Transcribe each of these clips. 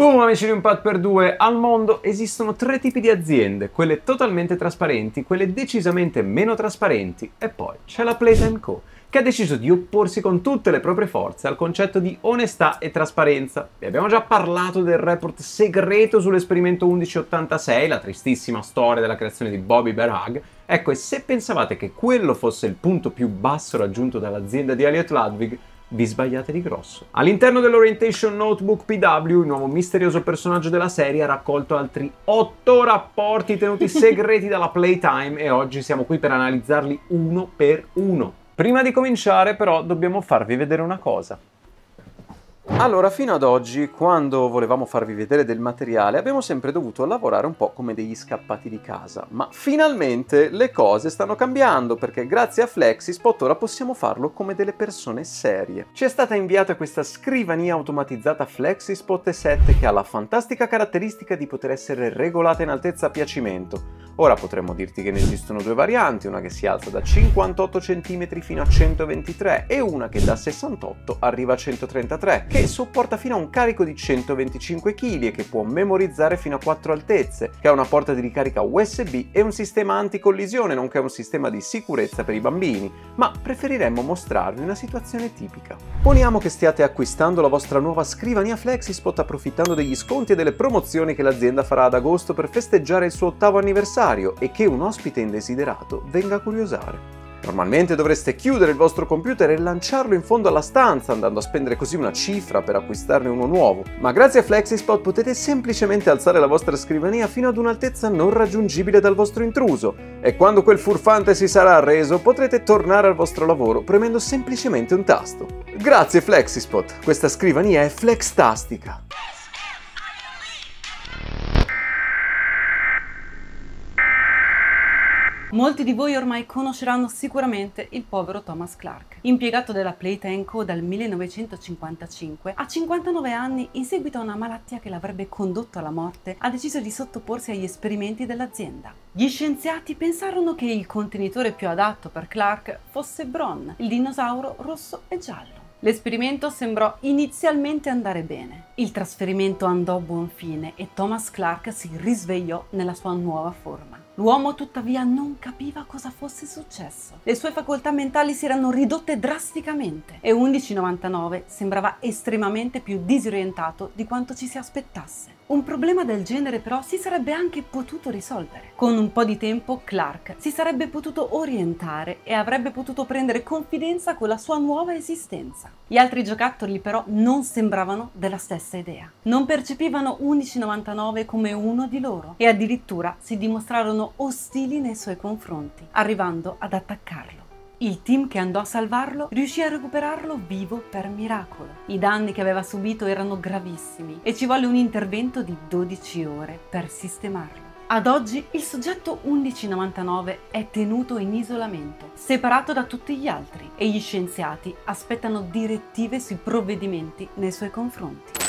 Boom amici di Un Pad per Due, al mondo esistono tre tipi di aziende, quelle totalmente trasparenti, quelle decisamente meno trasparenti e poi c'è la Playtime Co che ha deciso di opporsi con tutte le proprie forze al concetto di onestà e trasparenza. Vi abbiamo già parlato del report segreto sull'esperimento 1186, la tristissima storia della creazione di Bobby Bear Ecco, e se pensavate che quello fosse il punto più basso raggiunto dall'azienda di Elliot Ludwig, vi sbagliate di grosso. All'interno dell'Orientation Notebook PW, il nuovo misterioso personaggio della serie ha raccolto altri 8 rapporti tenuti segreti dalla Playtime e oggi siamo qui per analizzarli uno per uno. Prima di cominciare però dobbiamo farvi vedere una cosa. Allora, fino ad oggi, quando volevamo farvi vedere del materiale, abbiamo sempre dovuto lavorare un po' come degli scappati di casa, ma finalmente le cose stanno cambiando perché grazie a Flexispot ora possiamo farlo come delle persone serie. Ci è stata inviata questa scrivania automatizzata Flexispot E7 che ha la fantastica caratteristica di poter essere regolata in altezza a piacimento. Ora potremmo dirti che ne esistono due varianti, una che si alza da 58 cm fino a 123 e una che da 68 arriva a 133, che sopporta fino a un carico di 125 kg e che può memorizzare fino a 4 altezze, che ha una porta di ricarica USB e un sistema anticollisione, nonché un sistema di sicurezza per i bambini, ma preferiremmo mostrarvi una situazione tipica. Poniamo che stiate acquistando la vostra nuova scrivania Flexispot approfittando degli sconti e delle promozioni che l'azienda farà ad agosto per festeggiare il suo ottavo anniversario e che un ospite indesiderato venga a curiosare. Normalmente dovreste chiudere il vostro computer e lanciarlo in fondo alla stanza, andando a spendere così una cifra per acquistarne uno nuovo. Ma grazie a FlexiSpot potete semplicemente alzare la vostra scrivania fino ad un'altezza non raggiungibile dal vostro intruso. E quando quel furfante si sarà arreso, potrete tornare al vostro lavoro premendo semplicemente un tasto. Grazie FlexiSpot, questa scrivania è flextastica. Molti di voi ormai conosceranno sicuramente il povero Thomas Clark. Impiegato della Playtime Co. dal 1955, a 59 anni, in seguito a una malattia che l'avrebbe condotto alla morte, ha deciso di sottoporsi agli esperimenti dell'azienda. Gli scienziati pensarono che il contenitore più adatto per Clark fosse Bron, il dinosauro rosso e giallo. L'esperimento sembrò inizialmente andare bene. Il trasferimento andò a buon fine e Thomas Clark si risvegliò nella sua nuova forma. L'uomo tuttavia non capiva cosa fosse successo. Le sue facoltà mentali si erano ridotte drasticamente e 1199 sembrava estremamente più disorientato di quanto ci si aspettasse. Un problema del genere però si sarebbe anche potuto risolvere. Con un po' di tempo Clark si sarebbe potuto orientare e avrebbe potuto prendere confidenza con la sua nuova esistenza. Gli altri giocattoli però non sembravano della stessa idea. Non percepivano 1199 come uno di loro e addirittura si dimostrarono ostili nei suoi confronti, arrivando ad attaccarlo. Il team che andò a salvarlo riuscì a recuperarlo vivo per miracolo. I danni che aveva subito erano gravissimi e ci volle un intervento di 12 ore per sistemarlo. Ad oggi il soggetto 1199 è tenuto in isolamento, separato da tutti gli altri e gli scienziati aspettano direttive sui provvedimenti nei suoi confronti.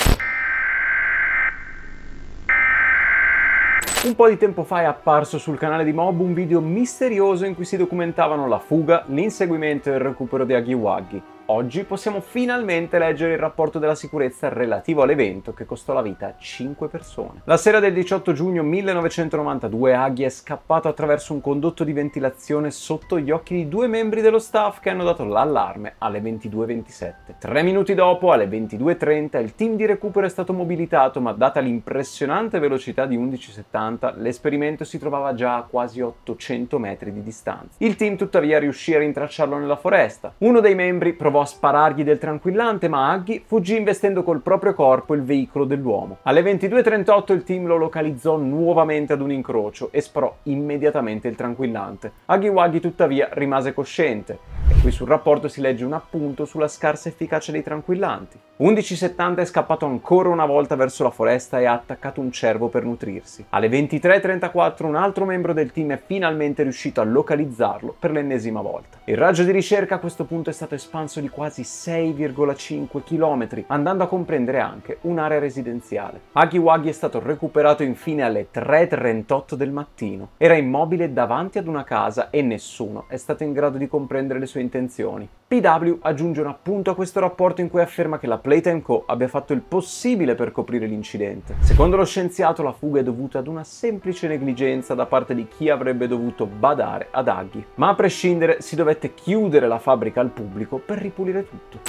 Un po' di tempo fa è apparso sul canale di Mob un video misterioso in cui si documentavano la fuga, l'inseguimento e il recupero di Aghiwaghi. Oggi possiamo finalmente leggere il rapporto della sicurezza relativo all'evento che costò la vita a 5 persone. La sera del 18 giugno 1992 Aghi è scappato attraverso un condotto di ventilazione sotto gli occhi di due membri dello staff che hanno dato l'allarme alle 22.27. Tre minuti dopo, alle 22.30, il team di recupero è stato mobilitato ma data l'impressionante velocità di 11.70 l'esperimento si trovava già a quasi 800 metri di distanza. Il team tuttavia riuscì a rintracciarlo nella foresta. Uno dei membri provò a sparargli del tranquillante, ma Aghi fuggì investendo col proprio corpo il veicolo dell'uomo. Alle 22.38 il team lo localizzò nuovamente ad un incrocio e sparò immediatamente il tranquillante. Aghi Waghi tuttavia rimase cosciente e qui sul rapporto si legge un appunto sulla scarsa efficacia dei tranquillanti. 11.70 è scappato ancora una volta verso la foresta e ha attaccato un cervo per nutrirsi. Alle 23.34 un altro membro del team è finalmente riuscito a localizzarlo per l'ennesima volta. Il raggio di ricerca a questo punto è stato espanso di quasi 6,5 km, andando a comprendere anche un'area residenziale. Agiwagi è stato recuperato infine alle 3.38 del mattino. Era immobile davanti ad una casa e nessuno è stato in grado di comprendere le sue intenzioni. PW aggiunge un appunto a questo rapporto in cui afferma che la Playtime Co. abbia fatto il possibile per coprire l'incidente. Secondo lo scienziato la fuga è dovuta ad una semplice negligenza da parte di chi avrebbe dovuto badare ad Aghi, ma a prescindere si dovette chiudere la fabbrica al pubblico per ripulire tutto.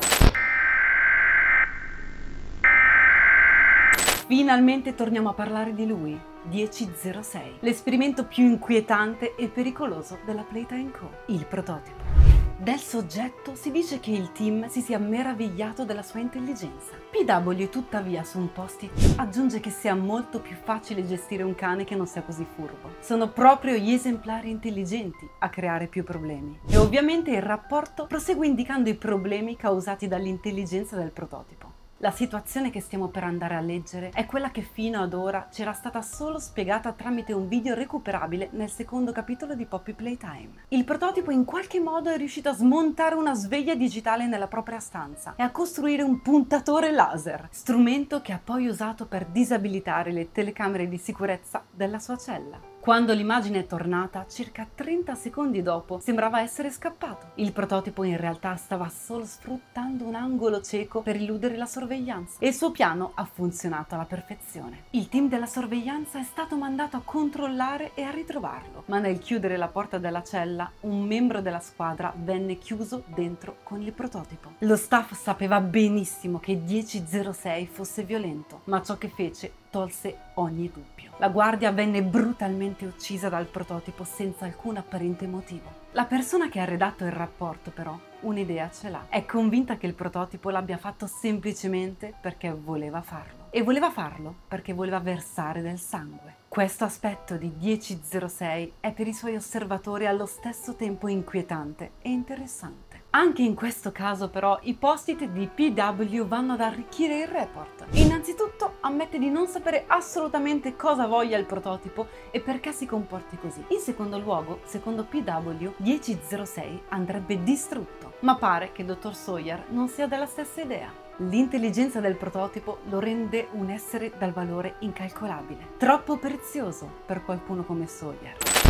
Finalmente torniamo a parlare di lui, 1006, l'esperimento più inquietante e pericoloso della Playtime Co., il prototipo. Del soggetto si dice che il team si sia meravigliato della sua intelligenza. PW tuttavia su un post-it aggiunge che sia molto più facile gestire un cane che non sia così furbo. Sono proprio gli esemplari intelligenti a creare più problemi. E ovviamente il rapporto prosegue indicando i problemi causati dall'intelligenza del prototipo. La situazione che stiamo per andare a leggere è quella che fino ad ora c'era stata solo spiegata tramite un video recuperabile nel secondo capitolo di Poppy Playtime. Il prototipo in qualche modo è riuscito a smontare una sveglia digitale nella propria stanza e a costruire un puntatore laser, strumento che ha poi usato per disabilitare le telecamere di sicurezza della sua cella. Quando l'immagine è tornata, circa 30 secondi dopo, sembrava essere scappato. Il prototipo in realtà stava solo sfruttando un angolo cieco per illudere la sorveglianza e il suo piano ha funzionato alla perfezione. Il team della sorveglianza è stato mandato a controllare e a ritrovarlo, ma nel chiudere la porta della cella, un membro della squadra venne chiuso dentro con il prototipo. Lo staff sapeva benissimo che 1006 fosse violento, ma ciò che fece tolse ogni dubbio. La guardia venne brutalmente uccisa dal prototipo senza alcun apparente motivo. La persona che ha redatto il rapporto però un'idea ce l'ha. È convinta che il prototipo l'abbia fatto semplicemente perché voleva farlo. E voleva farlo perché voleva versare del sangue. Questo aspetto di 1006 è per i suoi osservatori allo stesso tempo inquietante e interessante. Anche in questo caso però i post-it di PW vanno ad arricchire il report. Innanzitutto ammette di non sapere assolutamente cosa voglia il prototipo e perché si comporti così. In secondo luogo, secondo PW, 1006 andrebbe distrutto, ma pare che Dottor Sawyer non sia della stessa idea. L'intelligenza del prototipo lo rende un essere dal valore incalcolabile, troppo prezioso per qualcuno come Sawyer.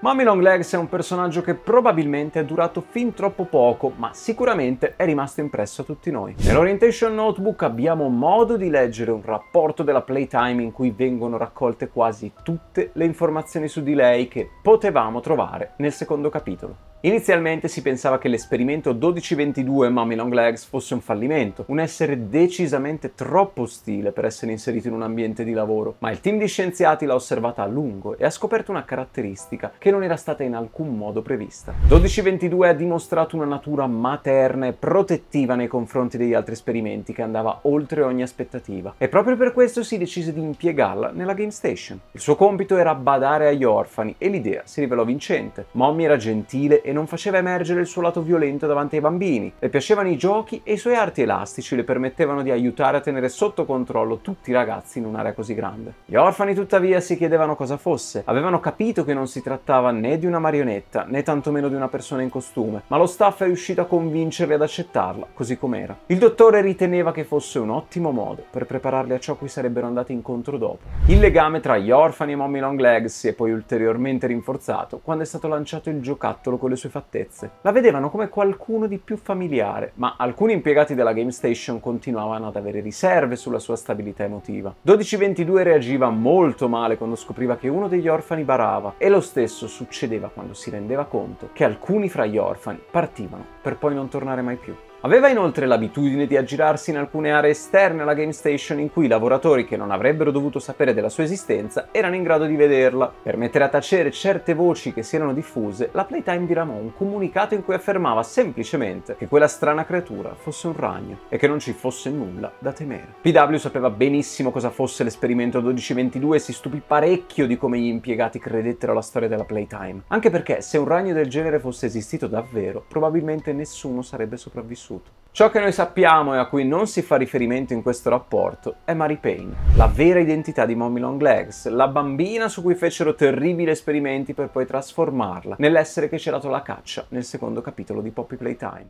Mommy Longlegs è un personaggio che probabilmente è durato fin troppo poco, ma sicuramente è rimasto impresso a tutti noi. Nell'Orientation Notebook abbiamo modo di leggere un rapporto della Playtime in cui vengono raccolte quasi tutte le informazioni su di lei che potevamo trovare nel secondo capitolo. Inizialmente si pensava che l'esperimento 1222 Mommy Long Legs fosse un fallimento, un essere decisamente troppo ostile per essere inserito in un ambiente di lavoro, ma il team di scienziati l'ha osservata a lungo e ha scoperto una caratteristica che non era stata in alcun modo prevista. 1222 ha dimostrato una natura materna e protettiva nei confronti degli altri esperimenti che andava oltre ogni aspettativa e proprio per questo si decise di impiegarla nella Game Station. Il suo compito era badare agli orfani e l'idea si rivelò vincente. Mommy era gentile e non faceva emergere il suo lato violento davanti ai bambini. Le piacevano i giochi e i suoi arti elastici le permettevano di aiutare a tenere sotto controllo tutti i ragazzi in un'area così grande. Gli orfani tuttavia si chiedevano cosa fosse. Avevano capito che non si trattava né di una marionetta né tantomeno di una persona in costume, ma lo staff è riuscito a convincerli ad accettarla così com'era. Il dottore riteneva che fosse un ottimo modo per prepararli a ciò cui sarebbero andati incontro dopo. Il legame tra gli orfani e Mommy Long Legs si è poi ulteriormente rinforzato quando è stato lanciato il giocattolo con le sue fattezze. La vedevano come qualcuno di più familiare, ma alcuni impiegati della Game Station continuavano ad avere riserve sulla sua stabilità emotiva. 1222 reagiva molto male quando scopriva che uno degli orfani barava e lo stesso succedeva quando si rendeva conto che alcuni fra gli orfani partivano per poi non tornare mai più. Aveva inoltre l'abitudine di aggirarsi in alcune aree esterne alla Game Station in cui i lavoratori che non avrebbero dovuto sapere della sua esistenza erano in grado di vederla. Per mettere a tacere certe voci che si erano diffuse, la Playtime diramò un comunicato in cui affermava semplicemente che quella strana creatura fosse un ragno e che non ci fosse nulla da temere. PW sapeva benissimo cosa fosse l'esperimento 1222 e si stupì parecchio di come gli impiegati credettero alla storia della Playtime. Anche perché se un ragno del genere fosse esistito davvero, probabilmente nessuno sarebbe sopravvissuto vissuto. Ciò che noi sappiamo e a cui non si fa riferimento in questo rapporto è Mary Payne, la vera identità di Mommy Long Legs, la bambina su cui fecero terribili esperimenti per poi trasformarla nell'essere che ci ha dato la caccia nel secondo capitolo di Poppy Playtime.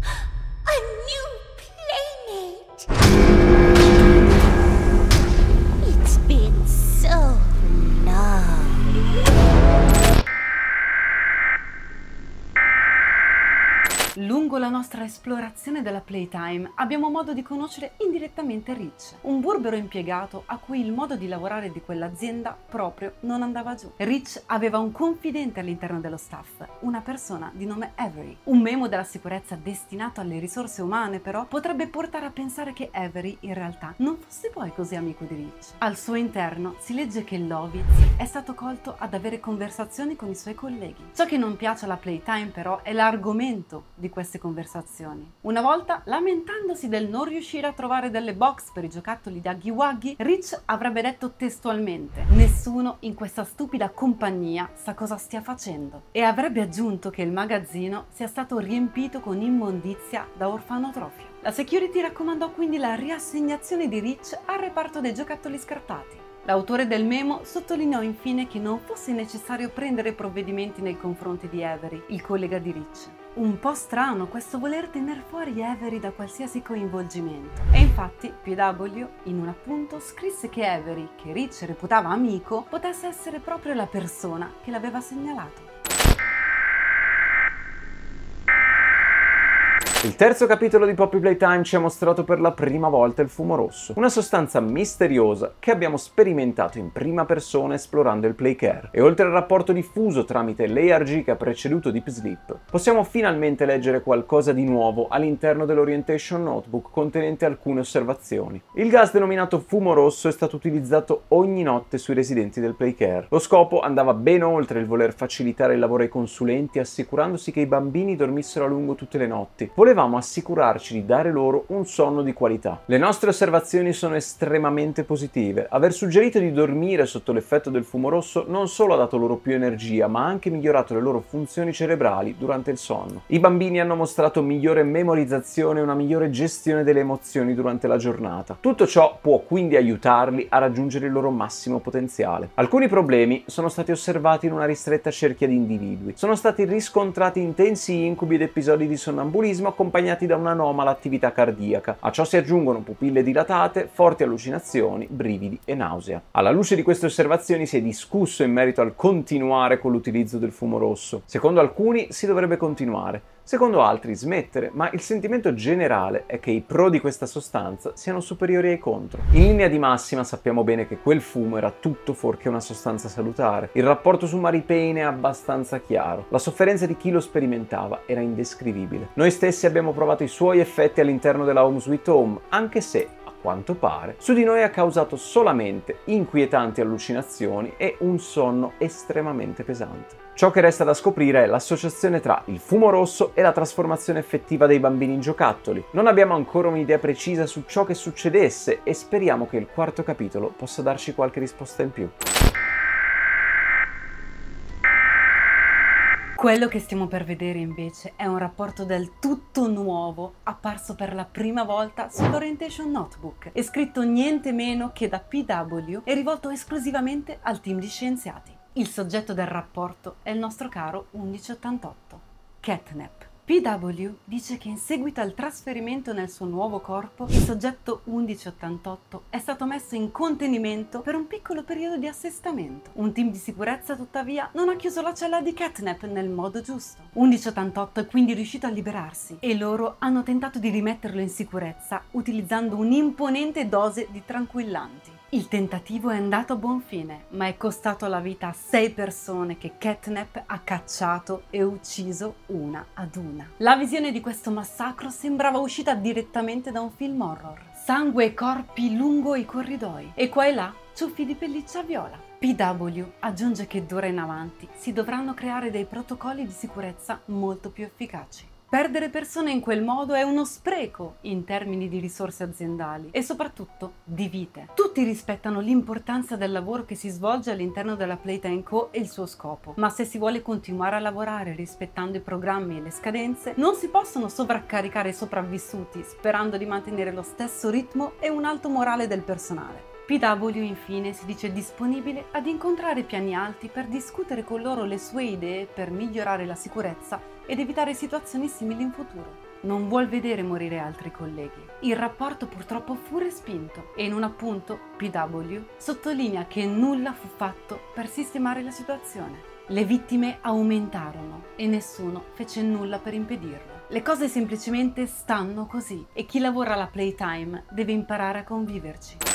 A new esplorazione della Playtime abbiamo modo di conoscere indirettamente Rich, un burbero impiegato a cui il modo di lavorare di quell'azienda proprio non andava giù. Rich aveva un confidente all'interno dello staff, una persona di nome Avery. Un memo della sicurezza destinato alle risorse umane però potrebbe portare a pensare che Avery in realtà non fosse poi così amico di Rich. Al suo interno si legge che Lovitz è stato colto ad avere conversazioni con i suoi colleghi. Ciò che non piace alla Playtime però è l'argomento di queste conversazioni. Una volta, lamentandosi del non riuscire a trovare delle box per i giocattoli Huggy Wuggy, Rich avrebbe detto testualmente nessuno in questa stupida compagnia sa cosa stia facendo e avrebbe aggiunto che il magazzino sia stato riempito con immondizia da orfanotrofio. La security raccomandò quindi la riassegnazione di Rich al reparto dei giocattoli scartati. L'autore del memo sottolineò infine che non fosse necessario prendere provvedimenti nei confronti di Avery, il collega di Rich. Un po' strano questo voler tenere fuori Avery da qualsiasi coinvolgimento. E infatti PW in un appunto scrisse che Avery, che Rich reputava amico, potesse essere proprio la persona che l'aveva segnalato. Il terzo capitolo di Poppy Playtime ci ha mostrato per la prima volta il fumo rosso, una sostanza misteriosa che abbiamo sperimentato in prima persona esplorando il Playcare. E oltre al rapporto diffuso tramite l'ARG che ha preceduto Deep Sleep, possiamo finalmente leggere qualcosa di nuovo all'interno dell'Orientation Notebook contenente alcune osservazioni. Il gas denominato fumo rosso è stato utilizzato ogni notte sui residenti del Playcare. Lo scopo andava ben oltre il voler facilitare il lavoro ai consulenti assicurandosi che i bambini dormissero a lungo tutte le notti volevamo assicurarci di dare loro un sonno di qualità. Le nostre osservazioni sono estremamente positive. Aver suggerito di dormire sotto l'effetto del fumo rosso non solo ha dato loro più energia, ma ha anche migliorato le loro funzioni cerebrali durante il sonno. I bambini hanno mostrato migliore memorizzazione e una migliore gestione delle emozioni durante la giornata. Tutto ciò può quindi aiutarli a raggiungere il loro massimo potenziale. Alcuni problemi sono stati osservati in una ristretta cerchia di individui. Sono stati riscontrati intensi incubi ed episodi di sonnambulismo accompagnati da un'anomala attività cardiaca. A ciò si aggiungono pupille dilatate, forti allucinazioni, brividi e nausea. Alla luce di queste osservazioni si è discusso in merito al continuare con l'utilizzo del fumo rosso. Secondo alcuni si dovrebbe continuare, secondo altri smettere, ma il sentimento generale è che i pro di questa sostanza siano superiori ai contro. In linea di massima sappiamo bene che quel fumo era tutto fuorché una sostanza salutare. Il rapporto su Mary Payne è abbastanza chiaro. La sofferenza di chi lo sperimentava era indescrivibile. Noi stessi abbiamo provato i suoi effetti all'interno della Home Sweet Home, anche se quanto pare, su di noi ha causato solamente inquietanti allucinazioni e un sonno estremamente pesante. Ciò che resta da scoprire è l'associazione tra il fumo rosso e la trasformazione effettiva dei bambini in giocattoli. Non abbiamo ancora un'idea precisa su ciò che succedesse e speriamo che il quarto capitolo possa darci qualche risposta in più. Quello che stiamo per vedere invece è un rapporto del tutto nuovo, apparso per la prima volta sull'Orientation Notebook e scritto niente meno che da PW e rivolto esclusivamente al team di scienziati. Il soggetto del rapporto è il nostro caro 1188, Catnap. PW dice che in seguito al trasferimento nel suo nuovo corpo, il soggetto 1188 è stato messo in contenimento per un piccolo periodo di assestamento. Un team di sicurezza, tuttavia, non ha chiuso la cella di Catnap nel modo giusto. 1188 è quindi riuscito a liberarsi e loro hanno tentato di rimetterlo in sicurezza utilizzando un'imponente dose di tranquillanti. Il tentativo è andato a buon fine, ma è costato la vita a sei persone che Catnap ha cacciato e ucciso una ad una. La visione di questo massacro sembrava uscita direttamente da un film horror. Sangue e corpi lungo i corridoi e qua e là ciuffi di pelliccia viola. PW aggiunge che d'ora in avanti si dovranno creare dei protocolli di sicurezza molto più efficaci. Perdere persone in quel modo è uno spreco in termini di risorse aziendali e soprattutto di vite. Tutti rispettano l'importanza del lavoro che si svolge all'interno della Playtime Co e il suo scopo, ma se si vuole continuare a lavorare rispettando i programmi e le scadenze, non si possono sovraccaricare i sopravvissuti sperando di mantenere lo stesso ritmo e un alto morale del personale. PW infine si dice disponibile ad incontrare piani alti per discutere con loro le sue idee per migliorare la sicurezza ed evitare situazioni simili in futuro. Non vuol vedere morire altri colleghi. Il rapporto purtroppo fu respinto e in un appunto PW sottolinea che nulla fu fatto per sistemare la situazione. Le vittime aumentarono e nessuno fece nulla per impedirlo. Le cose semplicemente stanno così e chi lavora alla Playtime deve imparare a conviverci.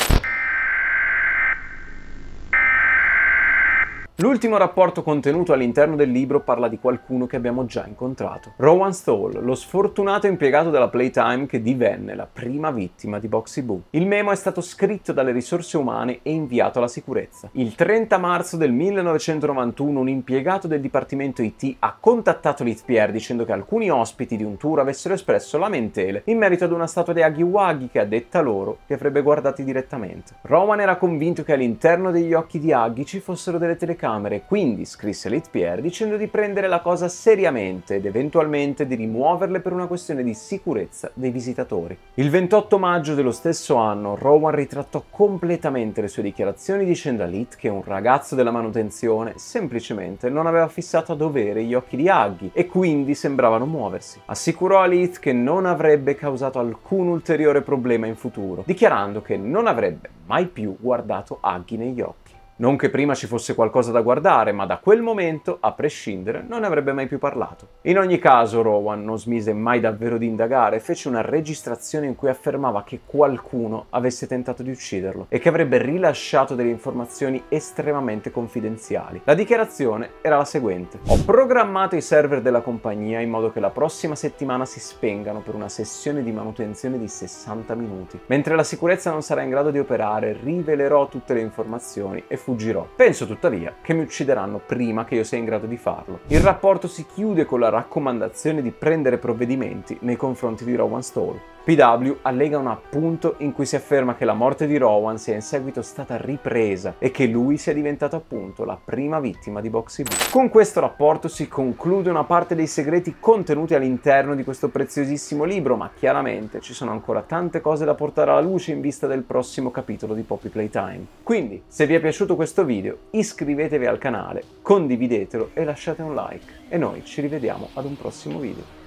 L'ultimo rapporto contenuto all'interno del libro parla di qualcuno che abbiamo già incontrato. Rowan Stoll, lo sfortunato impiegato della Playtime che divenne la prima vittima di Boxy Boo. Il memo è stato scritto dalle risorse umane e inviato alla sicurezza. Il 30 marzo del 1991 un impiegato del dipartimento IT ha contattato l'ITPR dicendo che alcuni ospiti di un tour avessero espresso lamentele in merito ad una statua di Aghi Waghi che a detta loro li avrebbe guardati direttamente. Rowan era convinto che all'interno degli occhi di Aghi ci fossero delle telecamere telecamere, quindi scrisse l'ITPR dicendo di prendere la cosa seriamente ed eventualmente di rimuoverle per una questione di sicurezza dei visitatori. Il 28 maggio dello stesso anno Rowan ritrattò completamente le sue dichiarazioni dicendo a Lit che un ragazzo della manutenzione semplicemente non aveva fissato a dovere gli occhi di Aggie e quindi sembravano muoversi. Assicurò a Lit che non avrebbe causato alcun ulteriore problema in futuro, dichiarando che non avrebbe mai più guardato Aggie negli occhi. Non che prima ci fosse qualcosa da guardare, ma da quel momento, a prescindere, non ne avrebbe mai più parlato. In ogni caso, Rowan non smise mai davvero di indagare e fece una registrazione in cui affermava che qualcuno avesse tentato di ucciderlo e che avrebbe rilasciato delle informazioni estremamente confidenziali. La dichiarazione era la seguente. Ho programmato i server della compagnia in modo che la prossima settimana si spengano per una sessione di manutenzione di 60 minuti. Mentre la sicurezza non sarà in grado di operare, rivelerò tutte le informazioni e fuggirò. Penso tuttavia che mi uccideranno prima che io sia in grado di farlo. Il rapporto si chiude con la raccomandazione di prendere provvedimenti nei confronti di Rowan Stoll. PW allega un appunto in cui si afferma che la morte di Rowan sia in seguito stata ripresa e che lui sia diventato appunto la prima vittima di Boxy Boo. Con questo rapporto si conclude una parte dei segreti contenuti all'interno di questo preziosissimo libro, ma chiaramente ci sono ancora tante cose da portare alla luce in vista del prossimo capitolo di Poppy Playtime. Quindi, se vi è piaciuto questo video, iscrivetevi al canale, condividetelo e lasciate un like. E noi ci rivediamo ad un prossimo video.